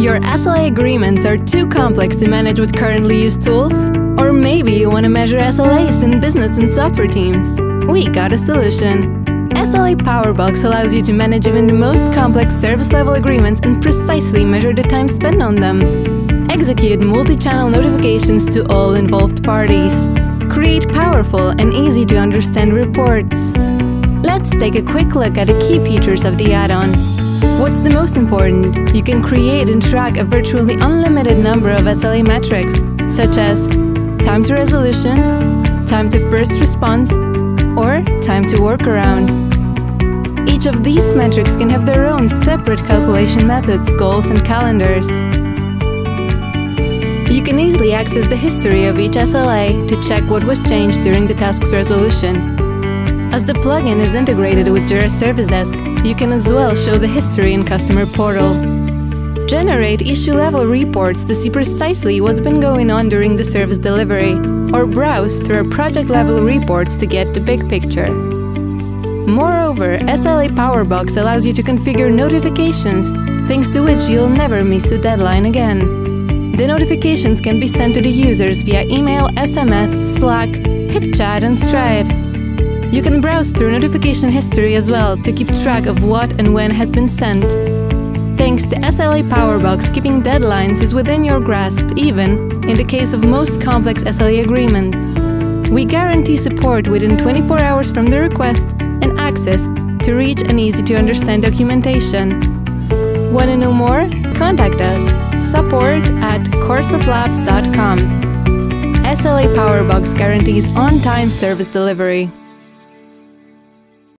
Your SLA agreements are too complex to manage with currently used tools? Or maybe you want to measure SLAs in business and software teams? We got a solution. SLA Powerbox allows you to manage even the most complex service level agreements and precisely measure the time spent on them. Execute multi-channel notifications to all involved parties. Create powerful and easy to understand reports. Let's take a quick look at the key features of the add-on. What's the most important? You can create and track a virtually unlimited number of SLA metrics, such as time to resolution, time to first response, or time to workaround. Each of these metrics can have their own separate calculation methods, goals, and calendars. You can easily access the history of each SLA to check what was changed during the task's resolution. As the plugin is integrated with Jira Service Desk, you can as well show the history in Customer Portal. Generate issue-level reports to see precisely what's been going on during the service delivery, or browse through project-level reports to get the big picture. Moreover, SLA Powerbox allows you to configure notifications, thanks to which you'll never miss a deadline again. The notifications can be sent to the users via email, SMS, Slack, HipChat and Stride. You can browse through notification history as well to keep track of what and when has been sent. Thanks to SLA Powerbox, keeping deadlines is within your grasp, even in the case of most complex SLA agreements. We guarantee support within 24 hours from the request and access to rich and easy to understand documentation. Want to know more? Contact us support at coresoftlabs.com. SLA Powerbox guarantees on time service delivery.